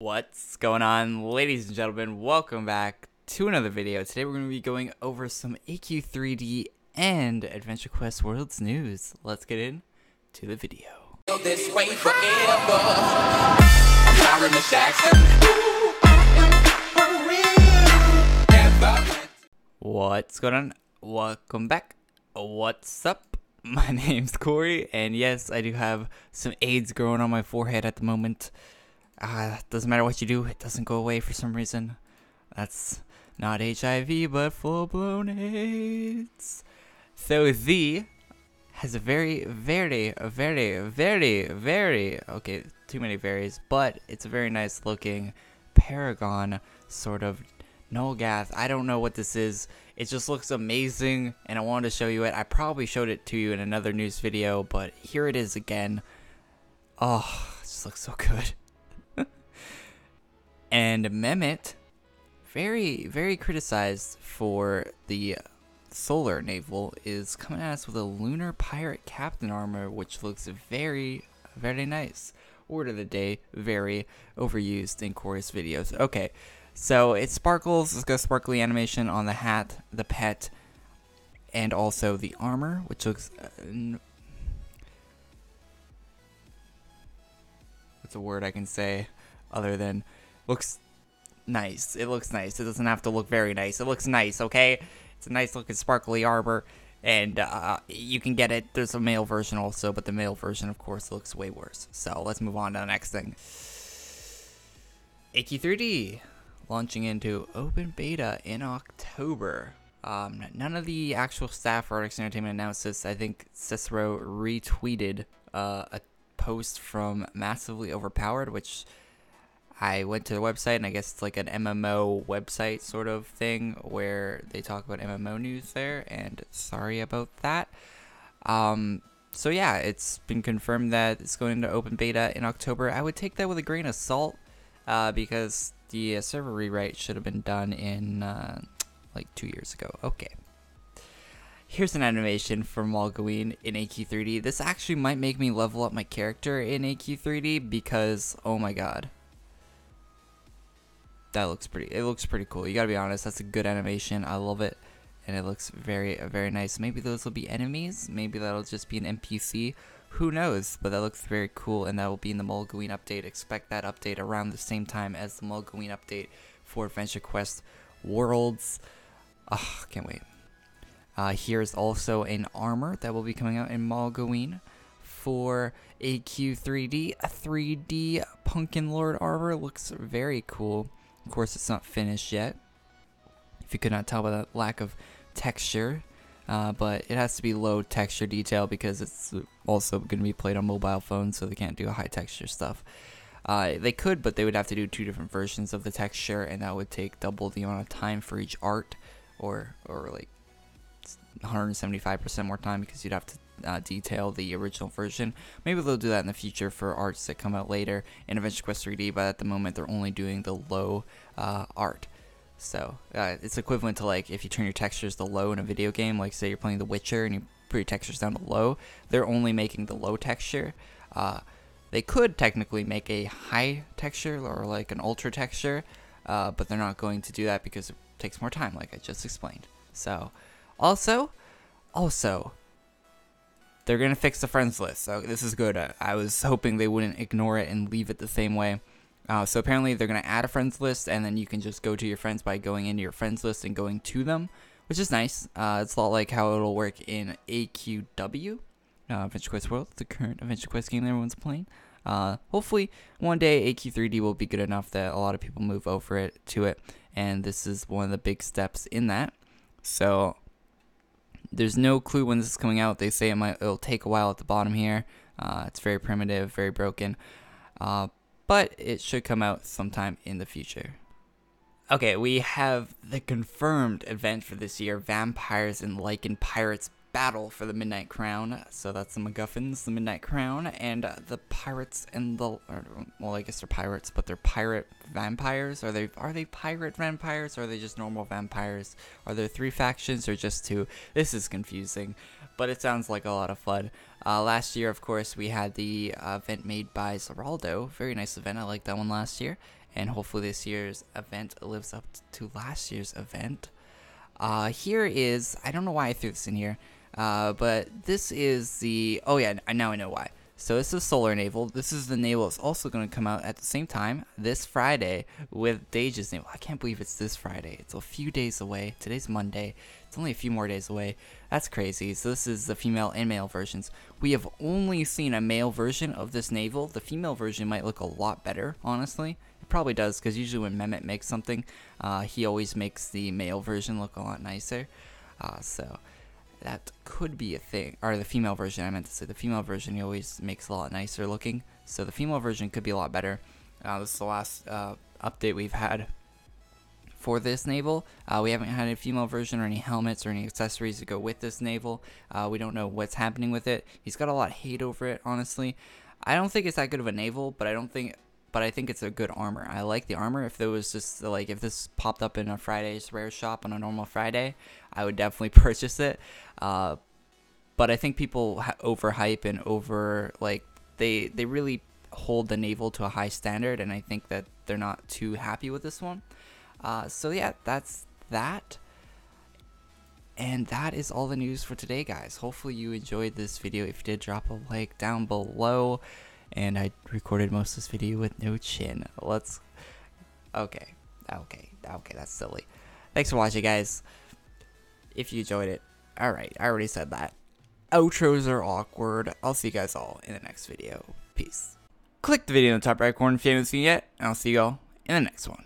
What's going on, ladies and gentlemen? Welcome back to another video. Today we're going to be going over some AQ3D and Adventure Quest Worlds news. Let's get in to the video. this way forever. I'm Byron the Jackson. Ooh, I am for real. Never What's going on? Welcome back. What's up? My name's Korey, and yes, I do have some AIDS growing on my forehead at the moment. Uh, doesn't matter what you do, it doesn't go away for some reason. That's not HIV, but full blown AIDS. So, the has a very, very, very, very, very, okay, too many varies, but it's a very nice looking Paragon sort of Nulgath. I don't know what this is. It just looks amazing, and I wanted to show you it. I probably showed it to you in another news video, but here it is again. Oh, it just looks so good. And Mehmet, very, very criticized for the Solar Naval, is coming at us with a Lunar Pirate Captain armor, which looks very, very nice. Word of the day, very overused in Korey's videos. Okay, so it sparkles, it's got sparkly animation on the hat, the pet, and also the armor, which looks. Uh, n- what's a word I can say other than looks nice? It looks nice. It doesn't have to look very nice. It looks nice, okay? It's a nice looking sparkly arbor, and uh, you can get it. There's a male version also, but the male version, of course, looks way worse. So let's move on to the next thing. AQ3D launching into open beta in October. Um, none of the actual staff for Artix Entertainment announced this. I think Cysero retweeted uh, a post from Massively Overpowered, which I went to the website, and I guess it's like an MMO website sort of thing where they talk about MMO news there. And sorry about that. Um, so yeah, it's been confirmed that it's going into open beta in October. I would take that with a grain of salt uh, because the uh, server rewrite should have been done in uh, like two years ago. Okay. Here's an animation from Mogloween in AQ3D. This actually might make me level up my character in AQ3D because, oh my god. That looks pretty, it looks pretty cool. You gotta be honest, that's a good animation. I love it. And it looks very, very nice. Maybe those will be enemies. Maybe that'll just be an NPC. Who knows? But that looks very cool, and that will be in the Mogloween update. Expect that update around the same time as the Mogloween update for Adventure Quest Worlds. Ah, can't wait. Uh, here's also an armor that will be coming out in Mogloween for AQ3D. A 3D Pumpkin Lord armor looks very cool. Of course, it's not finished yet. If you could not tell by the lack of texture, uh, but it has to be low texture detail because it's also going to be played on mobile phones, so they can't do high texture stuff. Uh, they could, but they would have to do two different versions of the texture, and that would take double the amount of time for each art, or or like 175% more time because you'd have to uh, detail the original version. Maybe they'll do that in the future for arts that come out later in Adventure Quest 3D, but at the moment they're only doing the low uh, art. So uh, it's equivalent to like if you turn your textures to low in a video game, like say you're playing The Witcher and you put your textures down to low, they're only making the low texture. Uh, they could technically make a high texture or like an ultra texture, uh, but they're not going to do that because it takes more time, like I just explained. So, also, also, they're gonna fix the friends list. So this is good. I, was hoping they wouldn't ignore it and leave it the same way. Uh, so apparently they're gonna add a friends list, and then you can just go to your friends by going into your friends list and going to them, which is nice. Uh, it's a lot like how it'll work in AQW, uh, Adventure Quest World, the current Adventure Quest game everyone's playing. Uh, hopefully, one day AQ3D will be good enough that a lot of people move over it to it, and this is one of the big steps in that. So there's no clue when this is coming out. They say it might it'll take a while at the bottom here. Uh, it's very primitive, very broken, uh, but it should come out sometime in the future. Okay, we have the confirmed event for this year: Vampires and Lycan Pirates Battle for the Midnight Crown. So that's the MacGuffins, the Midnight Crown, and uh, the pirates and the or, well, I guess they're pirates, but they're pirate vampires. Are they are they pirate vampires or are they just normal vampires? Are there three factions or just two? This is confusing, but it sounds like a lot of fun. Uh, last year, of course, we had the uh, event made by Zeraldo. Very nice event. I liked that one last year. and hopefully this year's event lives up to last year's event. Uh, here is I don't know why I threw this in here, uh, but this is the oh yeah I now I know why. So this is Solar Naval. This is the naval that's also going to come out at the same time this Friday with Dage's naval. I can't believe it's this Friday. It's a few days away. Today's Monday. It's only a few more days away. That's crazy. So this is the female and male versions. We have only seen a male version of this naval. The female version might look a lot better, honestly. It probably does because usually when Mehmet makes something, uh, he always makes the male version look a lot nicer. Uh, so that could be a thing. Or the female version, I meant to say. The female version he always makes a lot nicer looking. So the female version could be a lot better. Uh, this is the last uh, update we've had for this naval. Uh, we haven't had a female version or any helmets or any accessories to go with this naval. Uh, we don't know what's happening with it. He's got a lot of hate over it, honestly. I don't think it's that good of a naval, but I don't think but I think it's a good armor. I like the armor. If there was just like if this popped up in a Friday's rare shop on a normal Friday, I would definitely purchase it. Uh, but I think people overhype and over like they they really hold the naval to a high standard, and I think that they're not too happy with this one. Uh, so yeah, that's that. And that is all the news for today, guys. Hopefully you enjoyed this video. If you did, drop a like down below and I recorded most of this video with no chin. Let's. Okay, okay, okay, that's silly. Thanks for watching, guys. If you enjoyed it, alright, I already said that. Outros are awkward. I'll see you guys all in the next video. Peace. Click the video in the top right corner if you haven't seen it, yet, and I'll see you all in the next one.